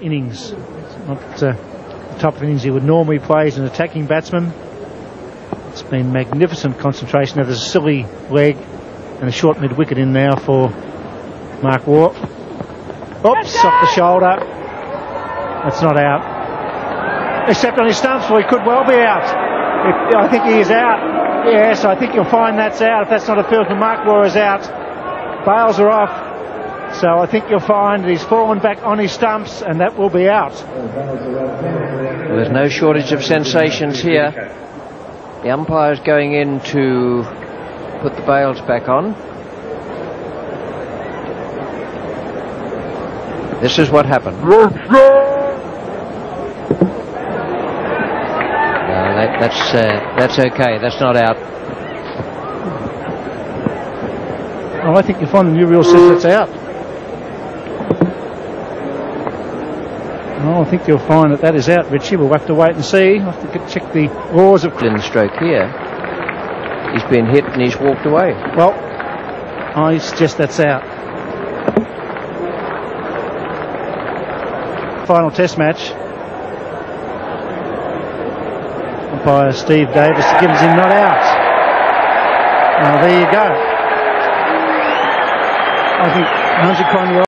innings. Not uh, the type of innings he would normally play as an attacking batsman. It's been magnificent concentration. Now there's a silly leg and a short mid wicket in now for Mark Waugh. Oops, off the shoulder. That's not out. Except on his stumps, well, he could well be out. If, I think he is out. Yes, I think you'll find that's out. If that's not a field for Mark Waugh is out. Bails are off. So I think you'll find he's fallen back on his stumps and that will be out. There's no shortage of sensations here. The umpire's going in to put the bails back on. This is what happened. No, that, that's uh, that's okay. That's not out. Oh, I think you'll find the new rule says that's out. Oh, I think you'll find that that is out, Richie. We'll have to wait and see. I'll have to check the laws of. In the stroke here, he's been hit and he's walked away. Well, I suggest that's out. Final test match. Umpire Steve Davis gives him not out. Now there you go. I think 100 Coney